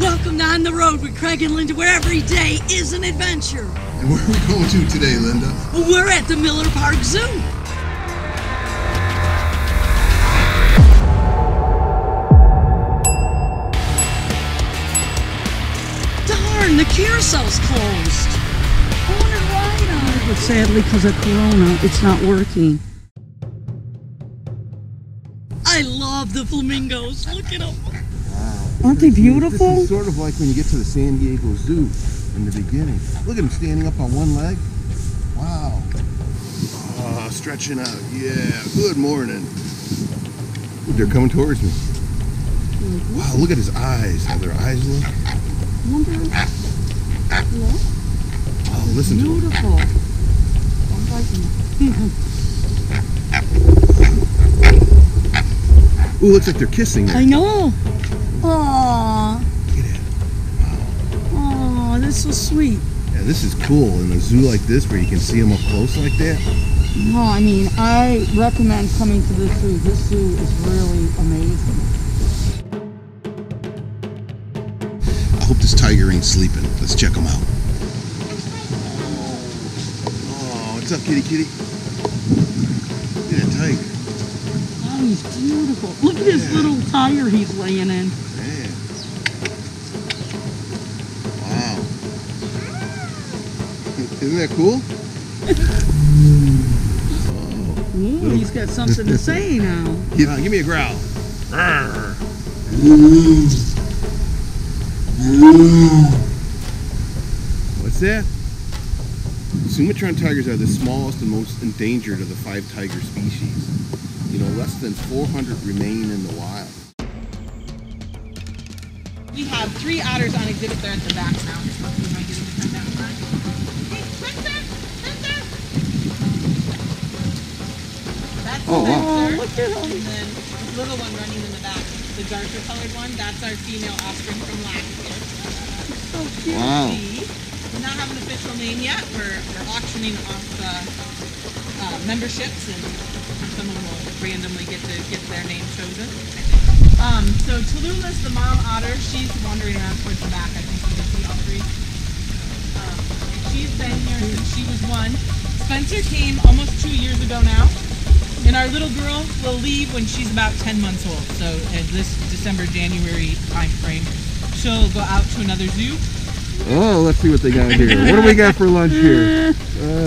Welcome to On the Road with Craig and Linda, where every day is an adventure. And where are we going to today, Linda? We're at the Miller Park Zoo. Darn, the carousel's closed. I want to ride on it. But sadly, because of Corona, it's not working. I love the flamingos. Look at them. Aren't they beautiful? This is sort of like when you get to the San Diego Zoo in the beginning. Look at him standing up on one leg. Wow. Oh, stretching out. Yeah. Good morning. They're coming towards me. Wow, look at his eyes. How their eyes look. Oh, listen to him. Beautiful. Ooh, looks like they're kissing there. I know. Aww. Look at it. Aww, that's so sweet. Yeah, this is cool in a zoo like this where you can see them up close like that. No, I mean, I recommend coming to this zoo. This zoo is really amazing. I hope this tiger ain't sleeping. Let's check him out. Oh, what's up, kitty kitty? Look at that tiger. Oh, he's beautiful. Look at this little tire he's laying in. Isn't that cool? oh. Ooh, he's got something to say now. Give, give me a growl. What's that? Sumatran tigers are the smallest and most endangered of the five tiger species. You know, less than 400 remain in the wild. We have three otters on exhibit there at the back now. That's Oh, wow. Spencer. look at him. And then this little one running in the back, the darker colored one, that's our female offspring from last year. So cute. Wow. She- We not have an official name yet. We're, we're auctioning off uh, uh, memberships and someone will randomly get to get their name chosen. I think. Um, so Tallulah's the mom otter. She's wandering around towards the back. I think you can see all three. Um, she's been here since she was one. Spencer came almost two years ago now. And our little girl will leave when she's about 10 months old. So uh, this December, January time frame, she'll go out to another zoo. Oh, let's see what they got here. What do we got for lunch here?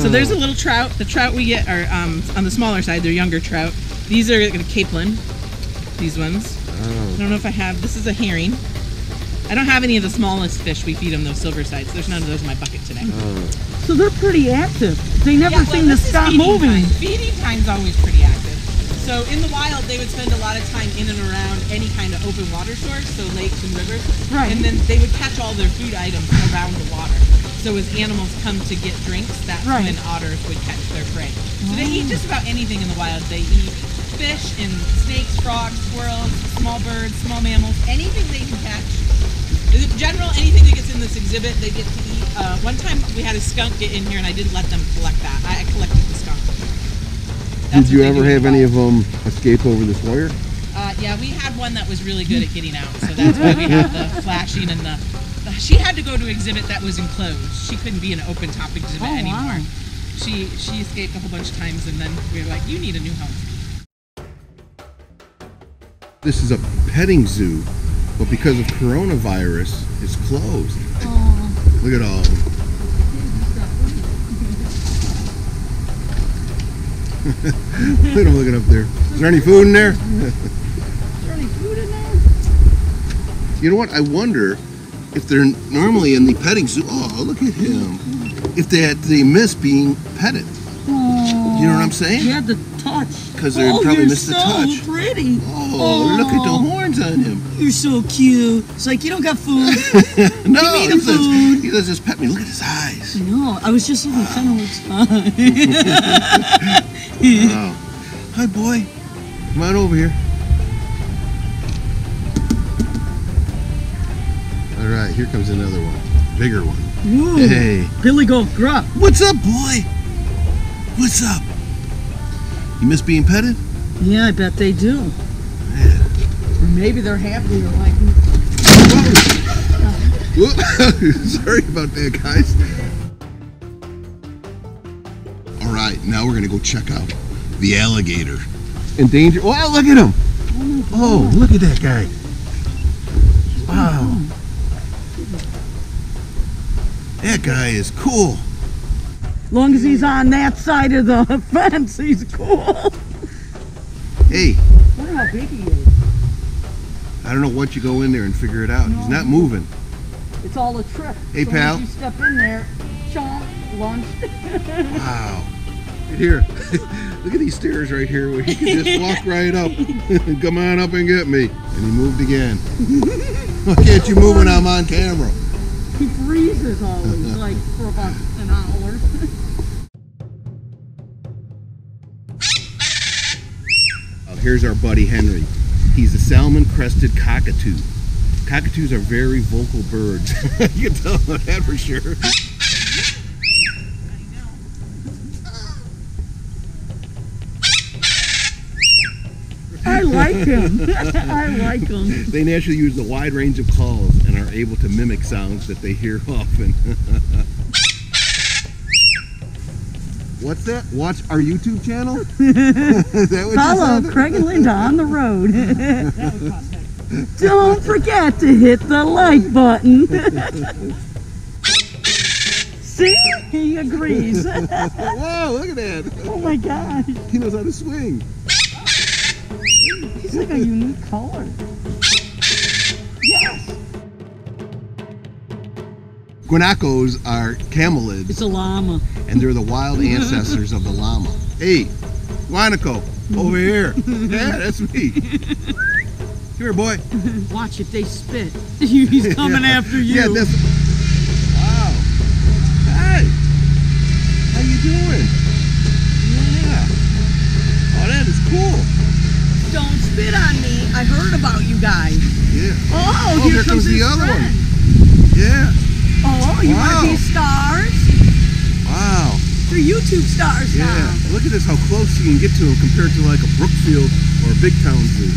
So there's a little trout. The trout we get are um, on the smaller side. They're younger trout. These are the capelin. These ones. I Oh, don't know if I have. This is a herring. I don't have any of the smallest fish. We feed them those silver sides. There's none of those in my bucket today. oh. So they're pretty active. They never Yeah, well, seem to stop moving. Time. Feeding time's always pretty active. So in the wild, they would spend a lot of time in and around any kind of open water source, so lakes and rivers. Right. And then they would catch all their food items around the water. So as animals come to get drinks, that's Right. when otters would catch their prey. So they eat oh. just about anything in the wild. They eat fish and snakes, frogs, squirrels, small birds, small mammals, anything they can catch. In general, anything that gets in this exhibit, they get to eat. Uh, one time we had a skunk get in here, and I didn't let them collect that. I I collected the skunk. Did you ever have any of them escape over this wire? Uh, yeah, we had one that was really good at getting out, so that's why we have the flashing and the. the- She had to go to exhibit that was enclosed. She couldn't be an open top exhibit Oh, anymore. wow. She she escaped a whole bunch of times, and then we were like, "You need a new home." This is a petting zoo, but because of coronavirus, it's closed. Look at all of them. Look at them looking up there. Is there any food in there? Is there any food in there? You know what? I wonder if they're normally in the petting zoo. Oh, look at him. If they had, they miss being petted. You know what I'm saying? You had the touch. Because they oh, probably missed the so touch. pretty. Oh, look at the oh. horns on him. You're so cute. It's like you don't got food. No, me he the says, food. he does just pet me. Look at his eyes. no, I was just looking kind of looks fine. Wow. Hi, boy. Come on over here. All right, here comes another one. Bigger one. Ooh, Hey. Billy Goat Gruff. What's up, boy? What's up? You miss being petted? Yeah, I bet they do. Yeah. Or maybe they're happier like, Whoop. Sorry about that, guys. All right, now we're gonna go check out the alligator. In danger. Wow, look at him. Oh, oh look at that guy. Wow. Oh. That guy is cool. Long as he's on that side of the fence, he's cool. Hey, Look how big he is. I don't know what you go in there and figure it out. He's not moving. It's all a trick. Hey, so pal. You step in there, chomp, lunch. Wow. Right here. Look at these stairs right here where he can just walk right up. Come on up and get me. And he moved again. Why can't you move when I'm on camera? he freezes always, like for about an hour. Here's our buddy Henry. He's a salmon crested cockatoo. Cockatoos are very vocal birds. you can tell that for sure. I like him. I like him. They naturally use a wide range of calls and are able to mimic sounds that they hear often. What's that? Watch our YouTube channel? Is that what Follow? Craig and Linda on the road. Don't forget to hit the like button. See? He agrees. Whoa, look at that. oh my gosh. He knows how to swing. He's like a unique color. Yes. Guanacos are camelids, It's a llama. And they're the wild ancestors of the llama. Hey, guanaco, over here. Yeah, that's me. Come here, boy. Watch if they spit. He's coming Yeah. after you. Yeah, that's. Wow. Hey. How you doing? Yeah. Oh, that is cool. Don't spit on me. I heard about you guys. Yeah. Oh, Oh, here here comes comes, the other one. Yeah. Oh, you Wow. want to be stars? Wow. They're YouTube stars Yeah. now. Look at this, how close you can get to them compared to like a Brookfield or a Big Town Zoo.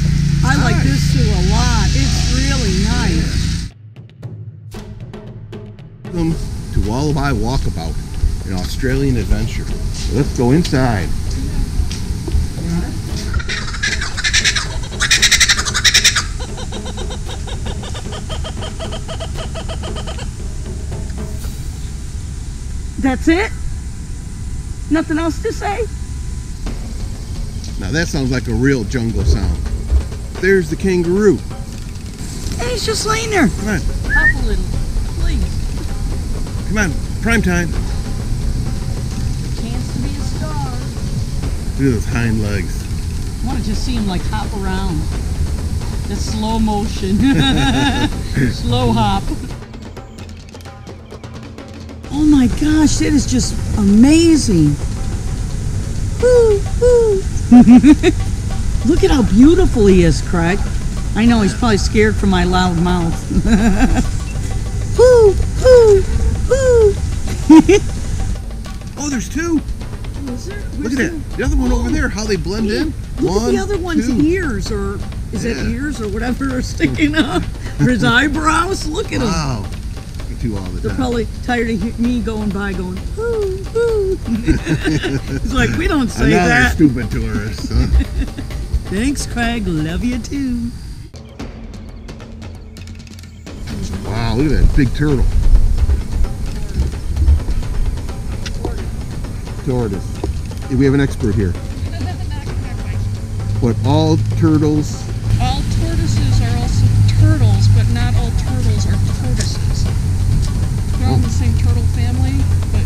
I like this zoo a lot. It's really nice. Welcome to Wallaby Walkabout, an Australian adventure. So let's go inside. That's it? Nothing else to say? Now that sounds like a real jungle sound. There's the kangaroo. Hey, he's just laying there. Come on, Hop a little, please. come on, prime time. Chance to be a star. Look at those hind legs. I want to just see him like hop around. That's slow motion. slow hop. Oh my gosh, that is just amazing. Woo, woo. Look at how beautiful he is, Craig. I know he's probably scared from my loud mouth. woo, woo, woo. Oh, there's two. Look at that. The other one over there, how they blend in. Look at the other one's two. ears, or is it Yeah. ears or whatever are sticking up? or his eyebrows? Look at them. Wow. The two all the They're time. probably tired of me going by going, woo, woo. it's like, we don't say Another that. stupid tourist. Huh? Thanks, Craig. Love you too. wow, look at that big turtle. Tortoise. Hey, We have an expert here. But all turtles. All tortoises are also turtles, but not all turtles are tortoises. They're all in the same turtle family, but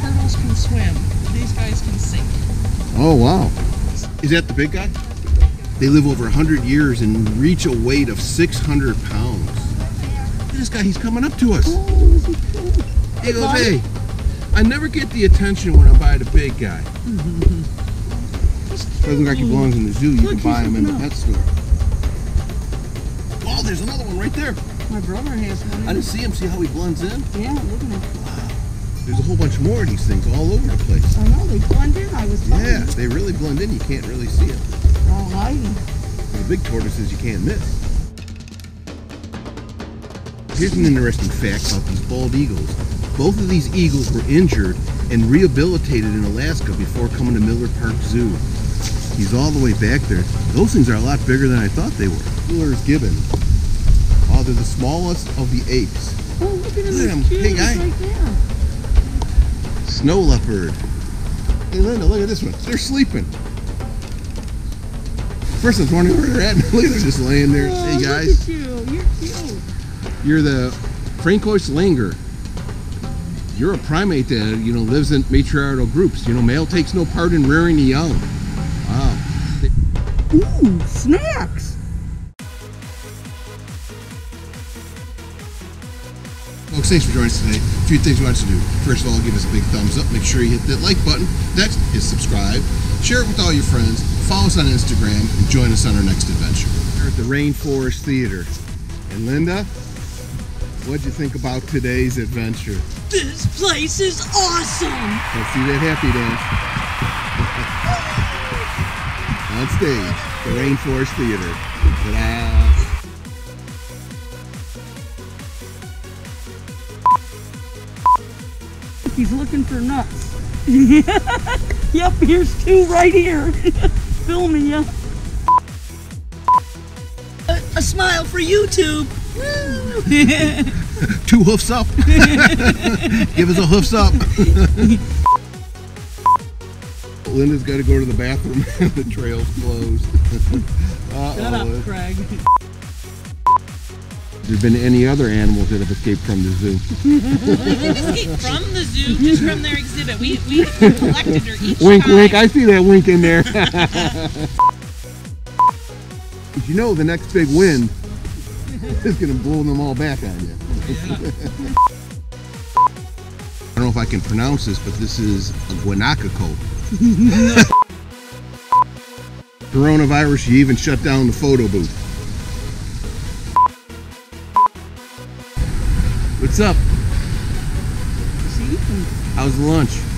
turtles can swim. These guys can sink. Oh wow. Is that the big guy? They live over 100 years and reach a weight of 600 pounds. Look at this guy, he's coming up to us. Hey, goes, hey, I never get the attention when I buy the big guy. Doesn't look like he belongs in the zoo. You Look, can buy him in the pet store. Oh, there's another one right there. My brother has I one. didn't see him. See how he blends in? Yeah, look at him. There's a whole bunch more of these things all over the place. I know, they blend in. I was telling Yeah, you. they really blend in. You can't really see them. They're all hiding. The big tortoises you can't miss. Here's an interesting fact about these bald eagles. Both of these eagles were injured and rehabilitated in Alaska before coming to Miller Park Zoo. He's all the way back there. Those things are a lot bigger than I thought they were. Miller's gibbon. Oh, they're the smallest of the apes. Oh, look at. Look at him. Hey, guy. right. Snow leopard. Hey Linda, look at this one. They're sleeping. First I was wondering where they're at. Look, they're just laying there. Oh, hey guys, you. You're cute. you're the Francois langur. You're a primate that you know lives in matriarchal groups. You know, male takes no part in rearing the young. Wow. Ooh, snacks. Folks, thanks for joining us today. A few things we want you to do. First of all, give us a big thumbs up. Make sure you hit that like button. Next is subscribe. Share it with all your friends. Follow us on Instagram and join us on our next adventure. We're at the Rainforest Theater. And Linda, what'd you think about today's adventure? This place is awesome. Let's see that happy dance. on stage, the Rainforest Theater. Ta-da! He's looking for nuts. yep, here's two right here. Filming you. A, a smile for YouTube. Two hoofs up. Give us a hoofs up. Linda's got to go to the bathroom the trail's closed. Shut up, Craig. There been any other animals that have escaped from the zoo? Escape from the zoo, just from their exhibit. We we collected her each Wink, time. wink. I see that wink in there. Did you know the next big wind is going to blow them all back on you? I don't know if I can pronounce this, but this is a guanacaco. Coronavirus, you even shut down the photo booth. What's up? See? How's lunch?